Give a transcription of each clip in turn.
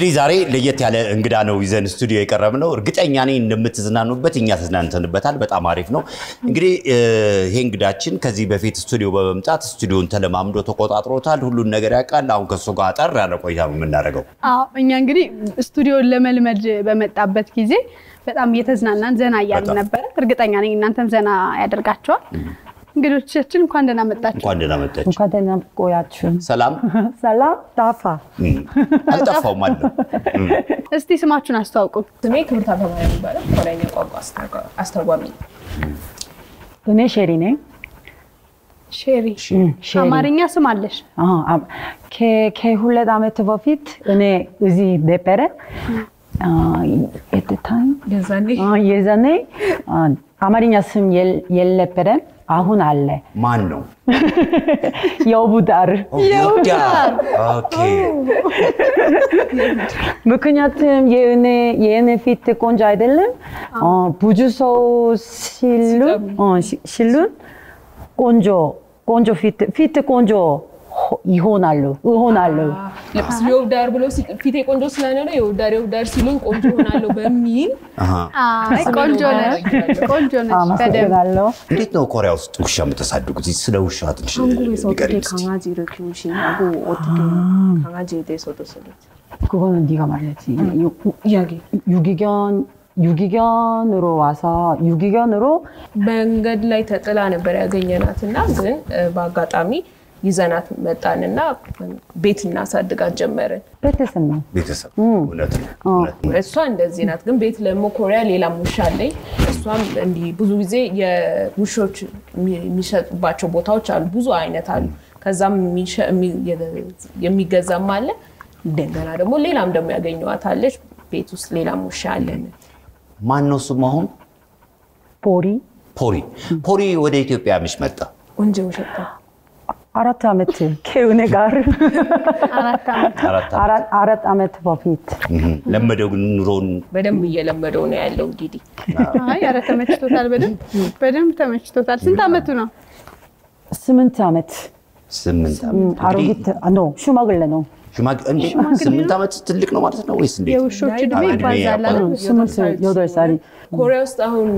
እንግዲህ ዛሬ ለየት ያለ እንግዳ ነው ይዘን ስቱዲዮ የቀረብነው። እርግጠኛ ነኝ እንደምትዝናኑበት፣ እኛ ተዝናንተንበታል። በጣም አሪፍ ነው። እንግዲህ ይሄ እንግዳችን ከዚህ በፊት ስቱዲዮ በመምጣት ስቱዲዮን ተለማምዶ ተቆጣጥሮታል። ሁሉን ነገር ያውቃል። አሁን ከእሱ ጋር አጠር ያለ ቆይታ ነው የምናደርገው። አዎ እኛ እንግዲህ ስቱዲዮን ለመልመድ በመጣበት ጊዜ በጣም እየተዝናናን ዘና እያልን ነበረ። እርግጠኛ ነኝ እናንተም ዘና ያደርጋቸዋል። እንግዶቻችን እንኳን ደህና መጣችሁ። እንኳን ደህና መጣች። እንኳን ደህና ቆያችሁ። ሰላም ሰላም ጣፋ። አልጠፋውም አለ። እስቲ ስማችሁን አስተዋውቁ። ስሜ ክብርት አበባ የሚባለው ኮሪያኛ ቋንቋ አስተርጓሚ እኔ ሼሪ ነኝ። ሼሪ ሼሪ። አማርኛ ስም አለሽ? ከሁለት ዓመት በፊት እኔ እዚህ ነበረ። የዛኔ የዛኔ አ፣ አማርኛ 아훈 알레. 만노. 여부다르. 여부다. 오케이. mıknatım yerine yerine fitte konca edelim. Bucuso silun, silun konco konco fitte fitte konco. ይሆናሉ። ልብስ የውዳር ብሎ ሲ- ፊቴ ቆንጆ ስለሆነ የውዳር የውዳር ሲሉን ቆንጆ ሆናለሁ በሚል አሃ። አይ ቆንጆ ነሽ፣ ቆንጆ ነሽ በደንብ። አመሰግናለሁ። እንዴት ነው ኮሪያ ውስጥ ውሻ የምታሳድጉት? ስለ ውሻ ትንሽ 한국에서 어떻게 ንገሪኝ እስኪ። 강아지를 키우시냐고 어떻게 강아지에 대해서도 쓰는지 그거는 네가 말해야지. 유- 이야기 유기견 유기견으로 와서 유기견으로 መንገድ ላይ ተጥላ ነበር ያገኘናት እና ግን እ፣ በአጋጣሚ ይዘናት መጣንና ቤት እናሳድጋት ጀመርን። ቤተሰብ ነው። ቤተሰብ እውነት ነው እውነት ነው። እሷ እንደዚህ ናት። ግን ቤት ደግሞ ኮሪያ ሌላም ውሻ አለኝ። እሷም እንዲህ ብዙ ጊዜ የውሾች የሚ- የሚሸጡባቸው ቦታዎች አሉ፣ ብዙ አይነት አሉ። ከዛም የሚገዛም አለ። እንደገና ደግሞ ሌላም ደግሞ ያገኘዋታለች። ቤት ውስጥ ሌላም ውሻ አለን። ማን ነው ስሙ አሁን? ቦሪ ፖሪ ፖሪ ወደ ኢትዮጵያ ምሽ መጣ? ቆንጆ ውሸት አራት ዓመት ከእኔ ጋር አራት ዓመት በፊት ለመደው ግን ኑሮውን በደንብ እየለመደው ነው ያለው እንግዲህ። አይ ኧረ ተመችቶታል፣ በደንብ። በደንብ ተመችቶታል። ስንት ዓመቱ ነው? ስምንት ዓመት አሮጊት ነው። ሽማግሌ ነው። ስምንት ዓመት ትልቅ ነው ማለት ነው ወይስ እንዴት? የውሾች እድሜ እድሜ ይባዛል? ኮሪያ ውስጥ አሁን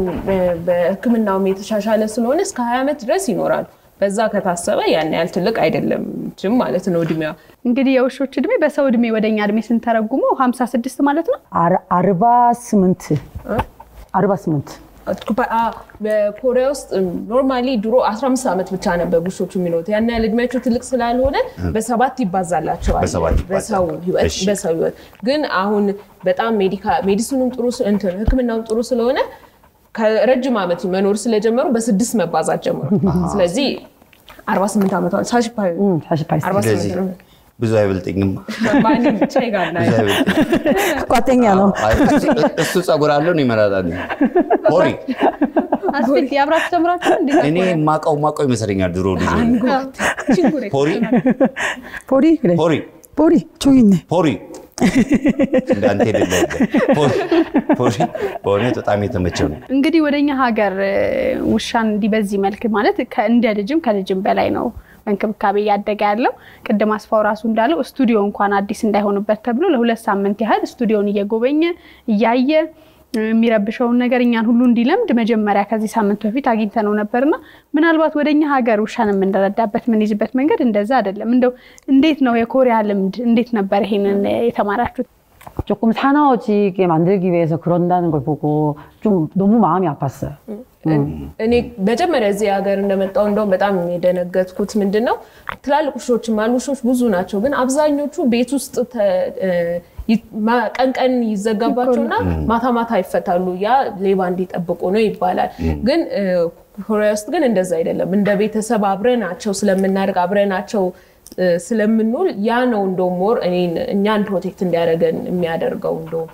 በሕክምናውም የተሻሻለ ስለሆነ እስከ ሀያ ዓመት ድረስ ይኖራሉ። በዛ ከታሰበ ያን ያህል ትልቅ አይደለም ችም ማለት ነው እድሜዋ። እንግዲህ የውሾች እድሜ በሰው እድሜ ወደኛ እድሜ ስንተረጉመው 56 ማለት ነው። አር- አርባ ስምንት አርባ ስምንት አ- በኮሪያ ውስጥ normally ድሮ 15 ዓመት ብቻ ነበር ውሾቹ የሚኖሩት። ያን ያህል እድሜያቸው ትልቅ ስላልሆነ በሰባት ይባዛላቸዋል በሰው ህይወት ግን አሁን በጣም medica- medicine ኑም ጥሩ ህክምናውም ጥሩ ስለሆነ ከረጅም ዓመት መኖር ስለጀመሩ በስድስት መባዛት ጀመሩ። ስለዚህ 48 ዓመቷ 48 ብዙ አይበልጥኝም። ቋጠኛ ነው። እሱ። ፀጉር አለው ነው ይመራጣል። ሆሪ። አብራችሁ ጀምራችሁ እኔ ማቀው ማቀው ይመስለኛል። ድሮ ሆሪ? ሆሪ? ሆሪ? ሆሪ። እንዳንተ በእውነት በጣም የተመቸ ነው። እንግዲህ ወደኛ ሀገር ውሻን እንዲህ በዚህ መልክ ማለት እንደ ልጅም ከልጅም በላይ ነው በእንክብካቤ እያደገ ያለው። ቅድም አስፋው ራሱ እንዳለው ስቱዲዮ እንኳን አዲስ እንዳይሆንበት ተብሎ ለሁለት ሳምንት ያህል ስቱዲዮን እየጎበኘ እያየ የሚረብሸውን ነገር እኛን ሁሉ እንዲለምድ መጀመሪያ ከዚህ ሳምንት በፊት አግኝተነው ነበርና ምናልባት ወደኛ ሀገር ውሻን የምንረዳበት የምንይዝበት መንገድ እንደዛ አይደለም። እንደው እንዴት ነው የኮሪያ ልምድ? እንዴት ነበር ይሄንን የተማራችሁት? 조금 사나워지게 만들기 위해서 그런다는 걸 보고 좀 너무 마음이 아팠어요. እኔ መጀመሪያ እዚህ ሀገር እንደመጣው እንደውም በጣም የደነገጥኩት ምንድን ነው ትላልቅ ውሾችም አሉ። ውሾች ብዙ ናቸው፣ ግን አብዛኞቹ ቤት ውስጥ ተ- እ፣ ይ- ማ- ቀን ቀን ይዘጋባቸውና ማታ ማታ ይፈታሉ። ያ ሌባ እንዲጠብቁ ነው ይባላል። ግን ኮሪያ ውስጥ ግን እንደዛ አይደለም። እንደ ቤተሰብ አብረናቸው ስለምናደርግ አብረናቸው ስለምንውል ያ ነው እንደውም more እኔን እኛን protect እንዲያደርገን የሚያደርገው እንደውም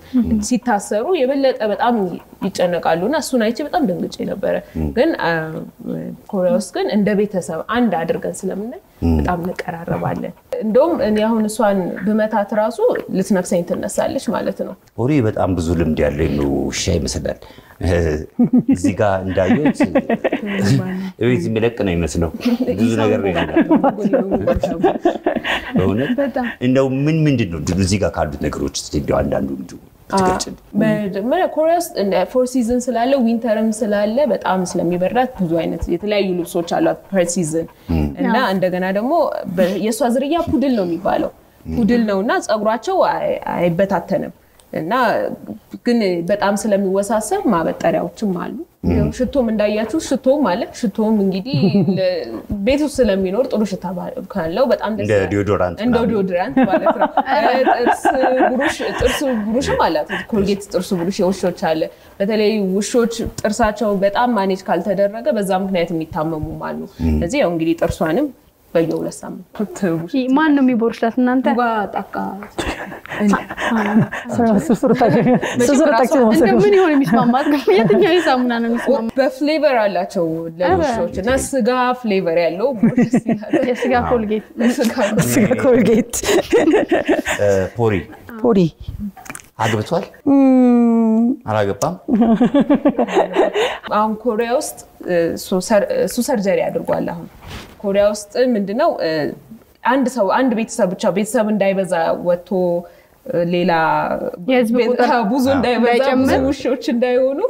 ሲታሰሩ የበለጠ በጣም ይጨነቃሉ እና እሱን አይቼ በጣም ደንግጬ ነበረ። ግን ኮሪያ ውስጥ ግን እንደ ቤተሰብ አንድ አድርገን ስለምናይ በጣም እንቀራረባለን። እንደውም እኔ አሁን እሷን ብመታት ራሱ ልትነክሰኝ ትነሳለች ማለት ነው። ፖሪ በጣም ብዙ ልምድ ያለው ውሻ ይመስላል። እዚህ ጋር እንዳየሁት ቤት የሚለቅ ነው ይመስለው ብዙ ነገር ነው በእውነት እንደው ምን ምንድን ነው እዚህ ጋር ካሉት ነገሮች እንደው አንዳንዱ መጀመሪያ ኮሪያ ውስጥ four season ስላለ winter ም ስላለ በጣም ስለሚበርዳት ብዙ አይነት የተለያዩ ልብሶች አሏት per season። እና እንደገና ደግሞ የእሷ ዝርያ poodle ነው የሚባለው። poodle ነው እና ፀጉራቸው አይ- አይበታተንም እና ግን በጣም ስለሚወሳሰብ ማበጠሪያዎችም አሉ። ሽቶም እንዳያችሁ ሽቶም አለ። ሽቶም እንግዲህ ቤት ውስጥ ስለሚኖር ጥሩ ሽታ ካለው በጣም እንደ deodorant ማለት ነው። ጥርስ ብሩሽም አላት። ኮልጌት ጥርስ ብሩሽ የውሾች አለ። በተለይ ውሾች ጥርሳቸው በጣም manage ካልተደረገ በዛ ምክንያት የሚታመሙም አሉ። ስለዚህ ያው እንግዲህ ጥርሷንም በየሁለት ሳምንት ማን ነው የሚቦርሽላት? እናንተ? ጣቃ ምን ይሆን የሚስማማት? የትኛው የሳሙና ነው የሚስማማ? በ flavor አላቸው ለውሾች እና ስጋ flavor ያለው የስጋ ኮልጌት። ፖሪ። ፖሪ። አግብቷል? አላገባም። አሁን ኮሪያ ውስጥ እሱ surgery አድርጓል። አሁን ኮሪያ ውስጥ ምንድነው አንድ ሰው አንድ ቤተሰብ ብቻ ቤተሰብ እንዳይበዛ ወጥቶ ሌላ ብዙ እንዳይበዛ ብዙ ውሾች እንዳይሆኑ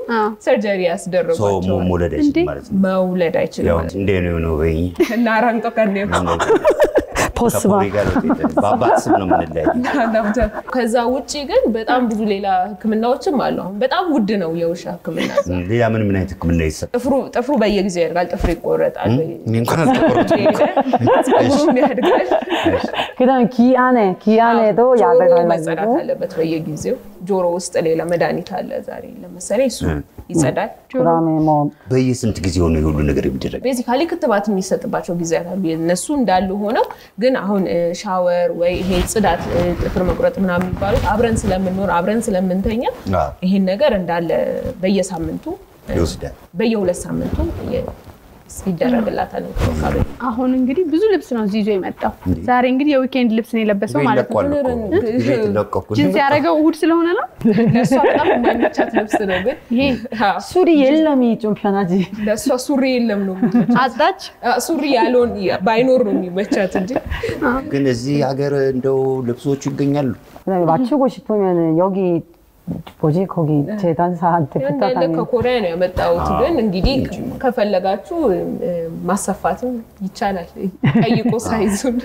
ሰርጀሪ ያስደረጓቸው መውለድ አይችልም ማለት ነው። ነው። እና ራንቀቀን ነው በአባት ነው የምንለያየው። ከዛ ውጭ ግን በጣም ብዙ ሌላ ህክምናዎችም አሉ። አሁን በጣም ውድ ነው የውሻ ህክምና። ሌላ ምን ምን አይነት ህክምና ይሰጥ? ጥፍሩ በየጊዜው ያድጋል። ጥፍሩ ይቆረጣል። ያድጋል። ኪያኔ ኪያኔ ያደርጋል። መጸዳት አለበት በየጊዜው ጆሮ ውስጥ ሌላ መድኃኒት አለ። ዛሬ ለምሳሌ እሱ ይጸዳል። በየስንት ጊዜ ሆነ የሁሉ ነገር የሚደረግ? ቤዚካሊ ክትባት የሚሰጥባቸው ጊዜያት አሉ። እነሱ እንዳሉ ሆነው ግን አሁን ሻወር ወይ ይሄ ጽዳት፣ ጥፍር መቁረጥ ምናምን የሚባሉት አብረን ስለምንኖር አብረን ስለምንተኛ ይሄን ነገር እንዳለ በየሳምንቱ በየሁለት ሳምንቱ ይደረግላታል እንክብካቤ። አሁን እንግዲህ ብዙ ልብስ ነው እዚህ ይዞ የመጣው። ዛሬ እንግዲህ የዊኬንድ ልብስ ነው የለበሰው ማለት ነው። ይለቋል እኮ። ቤት ለቀኩ። ጅንስ ያደረገው እሑድ ስለሆነ ነው። ለእሷ በጣም የማይመቻት ልብስ ነው ግን ይሄ አዎ፣ 술이 옐럼이 좀 편하지. ለእሷ ሱሪ የለም ነው የሚመቻት። አጣች። አ፣ ሱሪ ያልሆን ባይኖር ነው የሚመቻት እንጂ ግን እዚህ ሀገር እንደው ልብሶቹ ይገኛሉ። 그다음에 맞추고 싶으면은 여기 뭐지 거기 재단사한테 እንዳለ 부탁하면 ከኮሪያ ነው ያመጣሁት። ግን እንግዲህ ከፈለጋችሁ እ፣ ማሰፋትም ይቻላል። ጠይቆ ሳይዙን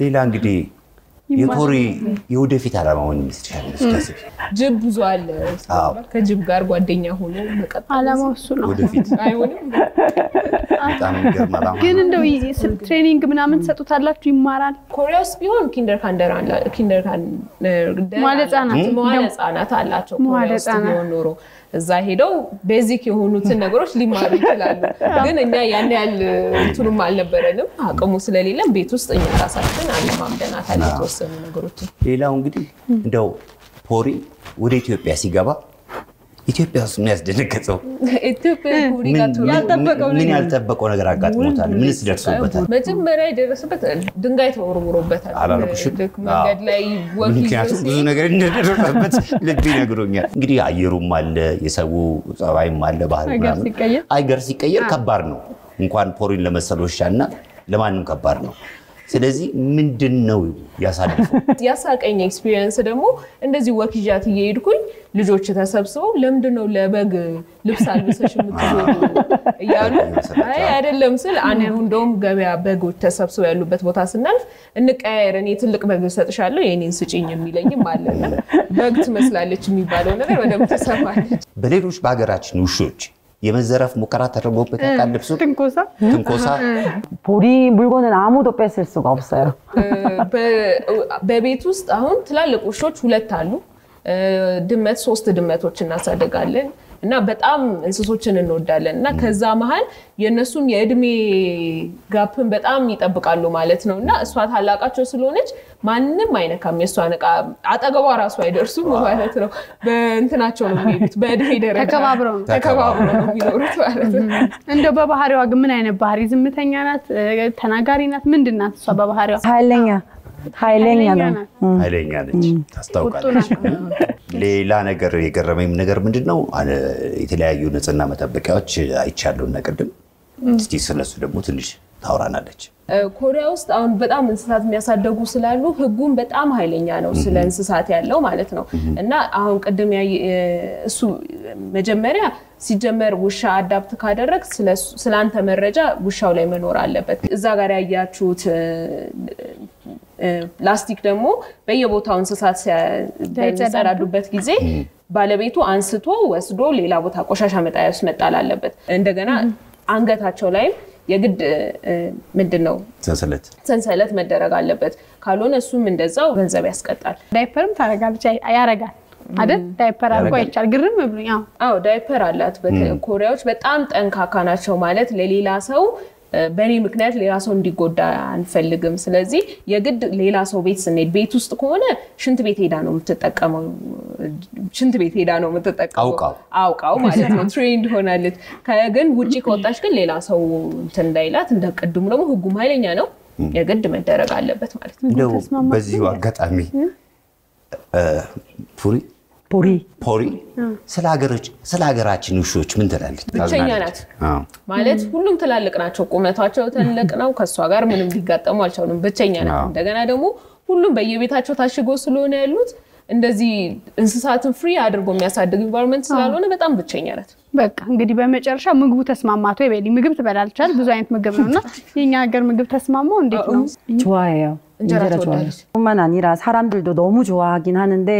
ሌላ እንግዲህ የፖሪ የወደፊት ይመስልሻል? እስኪ ጅብ ብዙ አለ። አዎ። ከጅብ ጋር ጓደኛ ሆኖ አላማው እሱ ነው። ወደፊት ግን እንደው training ምናምን ትሰጡታላችሁ? ይማራል። ኮሪያ ውስጥ ቢሆን kindergarten መዋለ ሕጻናት አላቸው። ኖሮ እዛ ሄደው basic የሆኑትን ነገሮች ሊማሩ ይችላሉ። ግን እኛ ያን ያህል እንትኑም አልነበረንም፣ አቅሙ ስለሌለን ቤት ውስጥ እኛ ራሳችን አለማምደናታል የተወሰኑ ነገሮችን። ሌላው እንግዲህ እንደው ፖሪ ወደ ኢትዮጵያ ሲገባ ኢትዮጵያ ውስጥ ፖሪ ምን- ያልጠበቀው ምን ነገር አጋጥሞታል? ምንስ ደርሶበታል? መጀመሪያ የደረሰበት ድንጋይ ተወርውሮበታል። መንገድ ላይ ምክንያቱም ብዙ ነገር እንደደረሰበት ልብ ይነግሮኛል። እንግዲህ አየሩም አለ፣ የሰው ጸባይም አለ፣ ባህል አገር ምናምን። ሲቀየር? አገር ሲቀየር ከባድ ነው። እንኳን ፖሪን ለመሰል ውሻ እና ለማንም ከባድ ነው። ስለዚህ ምንድን ነው ያሳልፈው? ያሳቀኝ experience ደግሞ እንደዚህ walk ይዣት እየሄድኩኝ ልጆች ተሰብስበው ለምንድን ነው ለበግ ልብስ አልብሰሽ የምትዞሩ እያሉ አይ አይደለም ስል አንዱ እንደውም ገበያ በጎች ተሰብስበው ያሉበት ቦታ ስናልፍ እንቀያየር፣ እኔ ትልቅ በግ እሰጥሻለሁ የኔን ስጭኝ የሚለኝም አለና በግ ትመስላለች የሚባለው ነገር በደንብ ተሰማለች። በሌሎች በሀገራችን ውሾች የመዘረፍ ሙከራ ተደርጎበት ያውቃል? ልብሱ ትንኮሳ ትንኮሳ 보리 물건은 아무도 뺐을 수가 없어요. በ- በቤት ውስጥ አሁን ትላልቅ ውሾች ሁለት አሉ። እ፣ ድመት ሶስት ድመቶች እናሳደጋለን እና በጣም እንስሶችን እንወዳለን እና ከዛ መሀል የእነሱን የእድሜ ጋፕን በጣም ይጠብቃሉ ማለት ነው እና እሷ ታላቃቸው ስለሆነች ማንም አይነካም። የእሷን ዕቃ አጠገቧ ራሱ አይደርሱም ማለት ነው። በእንትናቸው ነው የሚሄዱት፣ በእድሜ ደረጃ ተከባብረው ነው። ተከባብረው ነው የሚኖሩት ማለት ነው። እንደው በባህሪዋ ግን ምን አይነት ባህሪ? ዝምተኛ ናት? ተናጋሪ ናት? ምንድን ናት እሷ በባህሪዋ? ኃይለኛ ኃይለኛ ነው። ኃይለኛ ነች፣ ታስታውቃለች። ሌላ ነገር የገረመኝ ነገር ምንድን ነው? የተለያዩ ንጽህና መጠበቂያዎች አይቻለሁ እና ቅድም እስቲ ስለሱ ደግሞ ትንሽ ታውራናለች። ኮሪያ ውስጥ አሁን በጣም እንስሳት የሚያሳደጉ ስላሉ ህጉም በጣም ኃይለኛ ነው፣ ስለ እንስሳት ያለው ማለት ነው። እና አሁን ቅድም እሱ መጀመሪያ ሲጀመር ውሻ አዳፕት ካደረግ ስለ አንተ መረጃ ውሻው ላይ መኖር አለበት። እዛ ጋር ያያችሁት ፕላስቲክ ደግሞ በየቦታው እንስሳት በሚጸዳዱበት ጊዜ ባለቤቱ አንስቶ ወስዶ ሌላ ቦታ ቆሻሻ መጣያ ውስጥ መጣል አለበት። እንደገና አንገታቸው ላይም የግድ ምንድን ነው ሰንሰለት ሰንሰለት መደረግ አለበት። ካልሆነ እሱም እንደዛው ገንዘብ ያስቀጣል። ዳይፐርም ታደርጋለች አይ- ያረጋል አይደል? ዳይፐር አድርጎ አይቻል ግርም ብሎኝ። አዎ አዎ ዳይፐር አላት። ኮሪያዎች በጣም ጠንካራ ናቸው። ማለት ለሌላ ሰው በእኔ ምክንያት ሌላ ሰው እንዲጎዳ አንፈልግም። ስለዚህ የግድ ሌላ ሰው ቤት ስንሄድ ቤት ውስጥ ከሆነ ሽንት ቤት ሄዳ ነው የምትጠቀመው። ሽንት ቤት ሄዳ ነው የምትጠቀመው አውቃው። ማለት ነው። trained ሆናለች። ግን ውጭ ከወጣች ግን ሌላ ሰው እንትን እንዳይላት እንደ ቅድሙ ደግሞ ህጉም ኃይለኛ ነው። የግድ መደረግ አለበት ማለት ነው። እንደው በዚሁ አጋጣሚ እ፣ ፖሪ ስለ ሀገሮች ስለ ሀገራችን ውሾች ምን ትላለች? ብቸኛ? ናት። ማለት ሁሉም ትላልቅ ናቸው። ቁመታቸው ትልቅ ነው። ከእሷ ጋር ምንም ሊጋጠሙ አልቻሉም። ብቸኛ ናት። እንደገና ደግሞ ሁሉም በየቤታቸው ታሽገው ስለሆነ ያሉት እንደዚህ እንስሳትን free አድርጎ የሚያሳድግ environment ስላልሆነ በጣም ብቸኛ ናት። በቃ እንግዲህ በመጨረሻ ምግቡ ተስማማት ወይ በይልኝ። ምግብ ትበላለቻል ብዙ አይነት ምግብ ነው እና የኛ ሀገር ምግብ ተስማማው እንዴት ነው? 좋아해요. እንጀራ 인제라 좋아해요. 뿐만 아니라 사람들도 너무 좋아하긴 하는데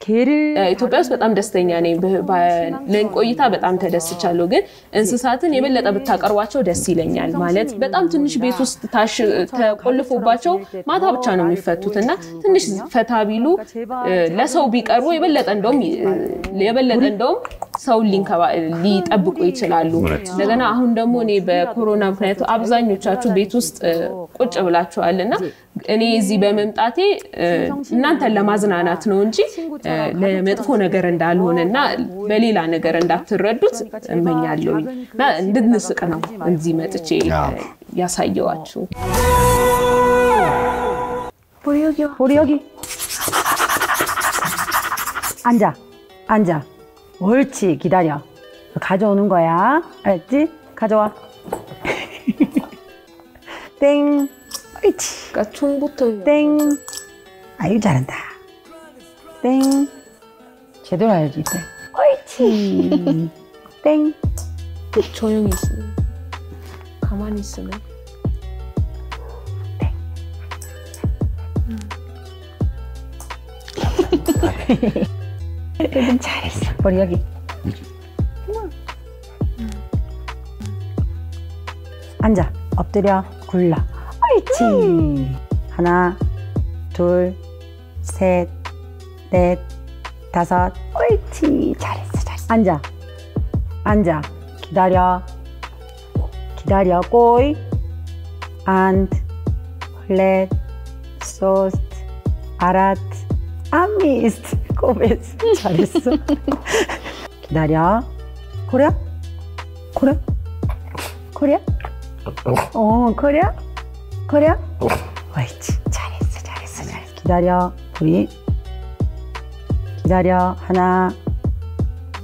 개를 ኢትዮጵያ ውስጥ በጣም ደስተኛ ነኝ። በ- ባለኝ ቆይታ በጣም ተደስቻለሁ። ግን እንስሳትን የበለጠ ብታቀርቧቸው ደስ ይለኛል። ማለት በጣም ትንሽ ቤት ውስጥ ታሽ ተቆልፎባቸው ማታ ብቻ ነው የሚፈቱት እና ትንሽ ፈታ ቢሉ እ፣ ለሰው ቢቀርቡ የበለጠ እንደውም እ፣ የበለጠ እንደውም ሰውን ሊንከባ- ሊጠብቁ ይችላሉ። እንደገና አሁን ደግሞ እኔ በኮሮና ምክንያቱ አብዛኞቻችሁ ቤት ውስጥ እ፣ ቁጭ ብላችኋል እና እኔ እዚህ በመምጣቴ እ፣ እናንተን ለማዝናናት ነው እንጂ እ፣ ለመጥፎ ነገር እንዳልሆነ እና በሌላ ነገር እንዳትረዱት እመኛለሁ እና እንድንስቅ ነው እዚህ መጥቼ እ፣ ያሳየዋችሁ። 보리 여기 앉아 앉아 옳지 기다려. 가져오는 거야. 알았지? 가져와. 땡. 옳지 그러니까 총부터 땡. 아유 잘한다. 땡. 제대로 해야지. 땡. 옳지. 땡. 조용히 있으면. 가만히 있으 면 잘했어. 보리 여기. 앉아. 엎드려. 굴러. 옳지. 하나 둘 셋 넷 다섯. 옳지. 잘했어 잘했어. 앉아. 앉아. 기다려. 기다려. 꼬이. and 플랫 소스트 아랏 아미스트 꼬베스 잘했어. 기다려. 코리아? 코리아? 코리아? 어 코리아? 코리아? 옳지. 잘했어 잘했어 잘했어. 기다려 우리 기다려. 하나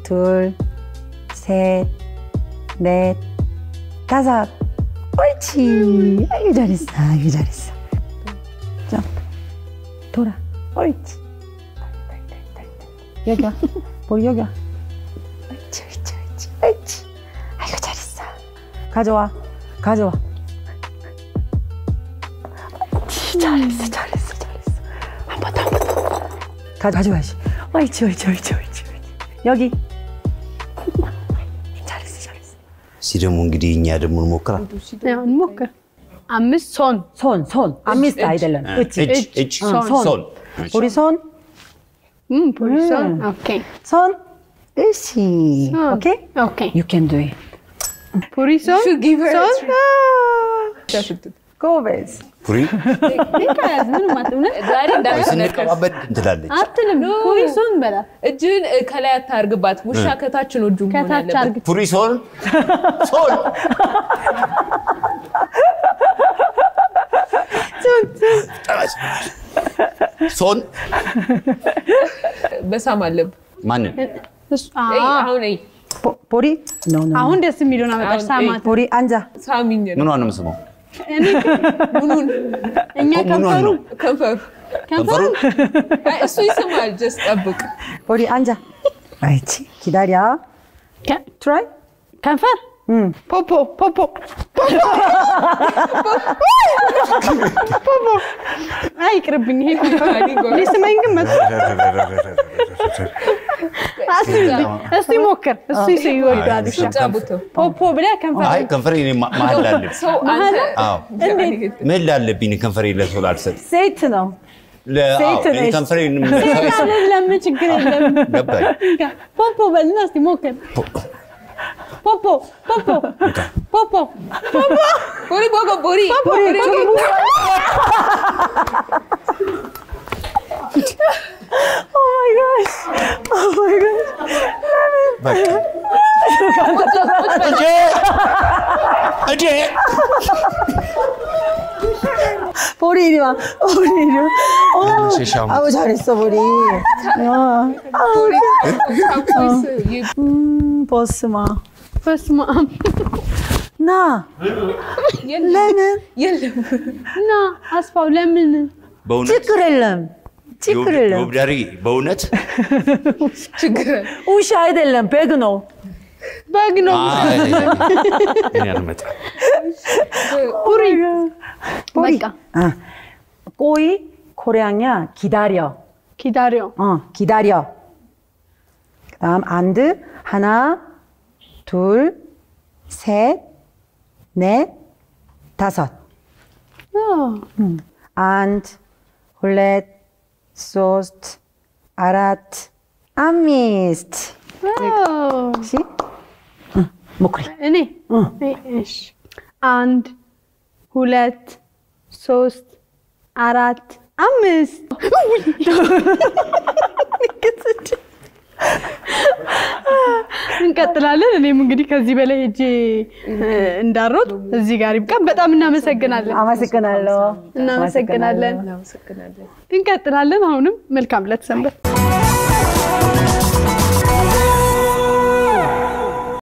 둘 셋 넷 다섯. 옳지. 아유 잘했어 아유 잘했어. 점프 돌아. 옳지 여기야. 머리 여기야. 옳지, 옳지, 옳지, 옳지. 아이고, 잘했어. 가져와. 가져와. 옳지, 잘했어, 잘했어, 잘했어. 한번한번 더. 가, 가져와야지. 옳지, 옳지, 옳지, 옳지. 여기. 잘했어, 잘했어. 시름은 길이 냐름을 못 가라. 네, 안못 가. 안 미스 손. 손, 손. 안 미스 아이들은. 네. 그치? 어, 손. 손. 우리 손. 음, ሶን 음. ኦኬ 손, 으시. 손. 오케이? ኦኬ You can do it. ፑሪ ሶን give her a ሶን ጎበዝ። ፑሪ ከያዝ ምንም አትምነት ዛሬ እንዳትነቀስ ስንቀባበል እንትላለች አትልም። ፑሪ ሶን በላት እጅን እ፣ ከላይ አታርግባት። ውሻ ከታች ነው እጁ መሆን ከታች ያለበት። አርግ ፑሪ ሶን ሶን 손, ሶን? በሳም አለብ። ማንን? አሁን ፖሪ አሁን ደስ የሚለውን አመጣሽ። ሳማ ፖሪ አንጃ። ሳሚኝ ምኗ ነው የምስመው? እኛ ከንፈሩ? ከንፈሩ። ከንፈሩ? እሱ ይስማል። ጀስት ጠብቅ። ፖሪ አንጃ። አይቺ ኪዳሪያ። ትራይ? ከንፈር? بوبو بوبو بوبو بوبو هاي ربي هيك لسه ما ينقمت اسي موكر اسي سيور هذا شو جابته بوبو بلا كان هاي كنفريني ما هلا اللي ما هذا ما هلا اللي بيني كنفريني لا تولى سيتنا لا يعني كان فريق لا لا ما تشكرين لا بوبو بالناس ممكن 뽀뽀 뽀뽀. 뽀뽀. 뽀뽀. 머리 먹어 머리? 뽀뽀 머리 먹어 어제 보리 이리 와. 보리 이리 와. 어, 아우 잘했어 보리. 어. 아우 잘했어 በስመ አብ 나. የለም 레는 የለም እና አስፋው ለምን በእውነት 찌끄렐름. 찌끄렐름. ጎብዳሪ በእውነት ችግር 우시 아이들름 베그노. በግ ነው? አይ፣ እኔ አልመጣም። ቡሪ 보리. በቃ 아. 꼬이 코량이야 기다려. ኪዳሪዮ 어, 기다려. 다음 안드 하나, 둘, 셋, 넷, 다섯. 음. 안트, 홀렛, 소스트, 아라트, 아미스트. 네. 시? 목걸이. 네. And, 홀렛, 소스트, 아라트, 아미스트. 어, 이게 진짜. እንቀጥላለን። እኔም እንግዲህ ከዚህ በላይ ሄጄ እንዳሮጥ እዚህ ጋር ይብቃን። በጣም እናመሰግናለን። አመሰግናለሁ እናመሰግናለን። እናመሰግናለን። እንቀጥላለን። አሁንም መልካም ዕለት ሰንበት።